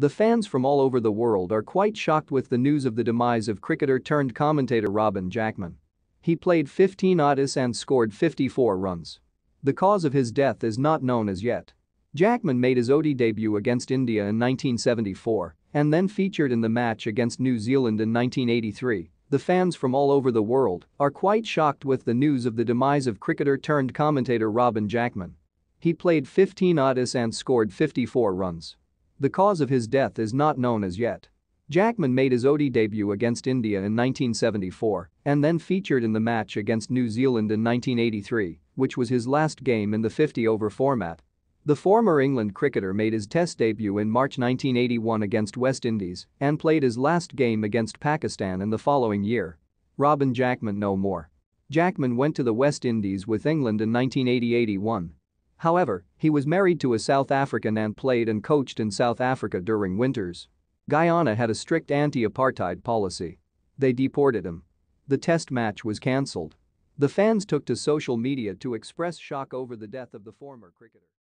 The fans from all over the world are quite shocked with the news of the demise of cricketer turned commentator Robin Jackman. He played 15 oddies and scored 54 runs. The cause of his death is not known as yet. Jackman made his ODI debut against India in 1974 and then featured in the match against New Zealand in 1983. The fans from all over the world are quite shocked with the news of the demise of cricketer turned commentator Robin Jackman. He played 15 oddies and scored 54 runs. The cause of his death is not known as yet. Jackman made his ODI debut against India in 1974 and then featured in the match against New Zealand in 1983, which was his last game in the 50-over format. The former England cricketer made his test debut in March 1981 against West Indies and played his last game against Pakistan in the following year. Robin Jackman no more. Jackman went to the West Indies with England in 1980-81 However, he was married to a South African and played and coached in South Africa during winters. Guyana had a strict anti-apartheid policy. They deported him. The test match was cancelled. The fans took to social media to express shock over the death of the former cricketer.